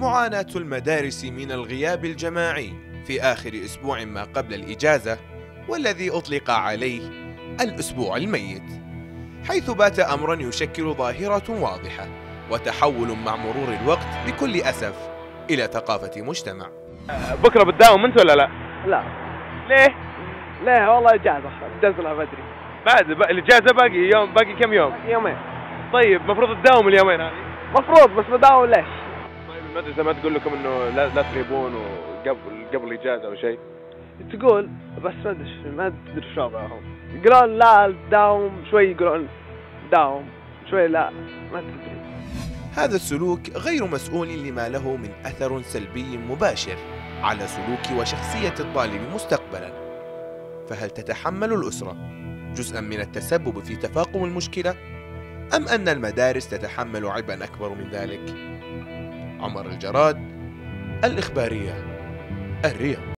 معاناة المدارس من الغياب الجماعي في آخر أسبوع ما قبل الإجازة والذي أطلق عليه الأسبوع الميت حيث بات أمرا يشكل ظاهرة واضحة وتحول مع مرور الوقت بكل أسف إلى ثقافة مجتمع بكرة بتداوم أنت ولا لا؟ لا ليه؟ ليه والله إجازة إجازة لها بدري بعد الإجازة باقي يوم باقي كم يوم؟ يومين طيب المفروض تداوم اليومين هذه مفروض بس بداوم ليش؟ طيب المدرسة ما تقول لكم إنه لا, لا تغيبون وقبل قبل الاجازه أو شيء. تقول بس ما أدري ما تدري شو وضعهم يقولون لا داوم شوي يقولون داوم شوي لا ما تدري. هذا السلوك غير مسؤول لما له من أثر سلبي مباشر على سلوك وشخصية الطالب مستقبلا. فهل تتحمل الأسرة جزءا من التسبب في تفاقم المشكلة؟ أم أن المدارس تتحمل عبئا أكبر من ذلك؟ عمر الجراد الإخبارية الرياض